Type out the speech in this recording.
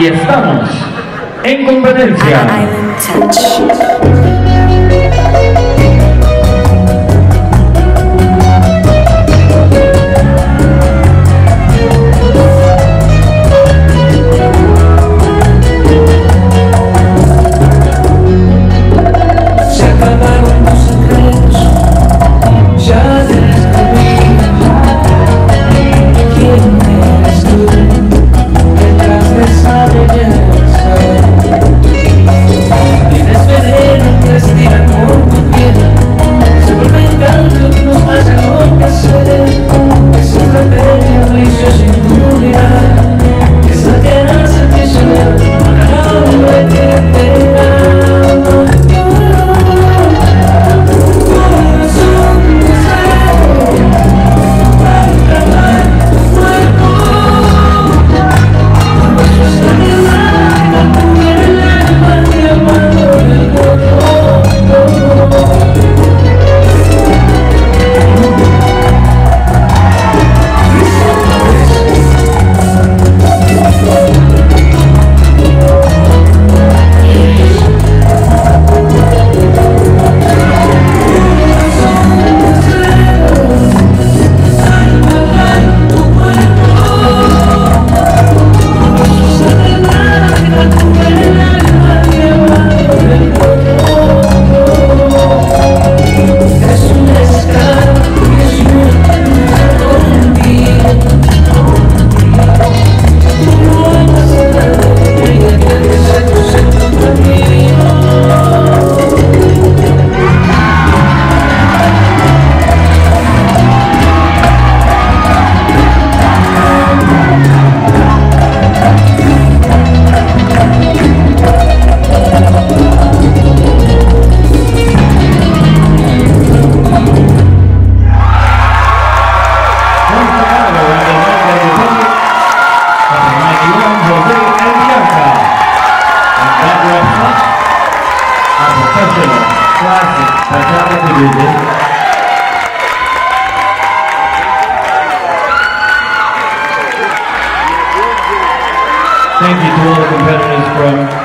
y estamos en competencia. Thank you to all the competitors from